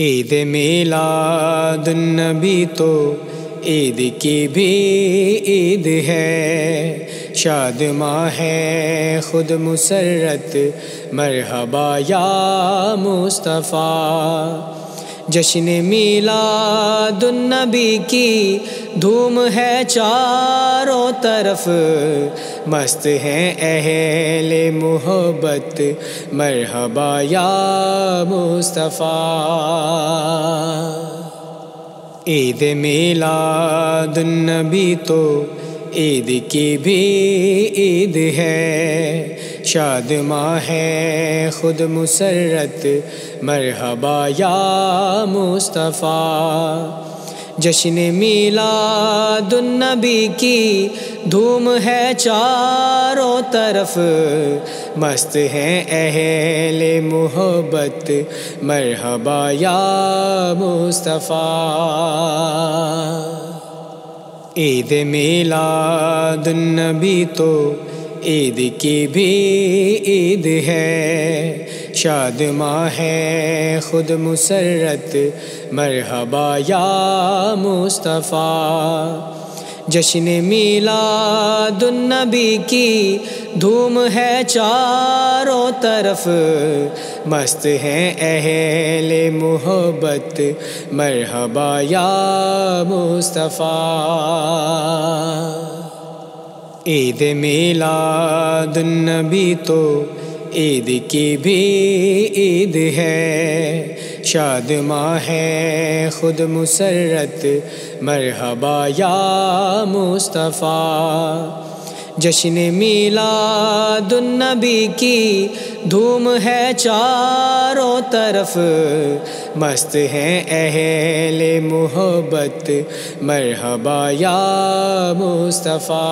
ईद मिलादुन्नबी तो ईद की भी ईद है। शाद माँ है खुद मुसरत मरहबा या मुस्तफ़ा। जश्न मिलादुन्नबी की, धूम है चारों तरफ़। मस्त हैं अहल मोहब्बत, मरहबा या मुस्तफ़ा। ईद मिलादुन्नबी तो ईद की भी ईद है। शाद माह है, खुद मुसरत मरहबा या मुस्तफ़ा। जश्न मिलादुन्नबी की धूम है चारों तरफ़। मस्त हैं अहल मोहब्बत, मरहबा या मुस्तफ़ा। ईद मिलादुन्नबी तो ईद की भी ईद है। शाद माह है, खुद मुसरत मरहबा या मुस्तफ़ा। जश्न मिलादुन्नबी की धूम है चारों तरफ़। मस्त हैं अहल मोहब्बत, मरहबा या मुस्तफ़ा। ईद मिलादुन्नबी तो ईद की भी ईद है। शाद माह है खुद मुसरत मरहबा या मुस्तफ़ा। जश्न मिलादुन्नबी की धूम है चारों तरफ़। मस्त हैं अहल मोहब्बत मरहबा या मुस्तफ़ा।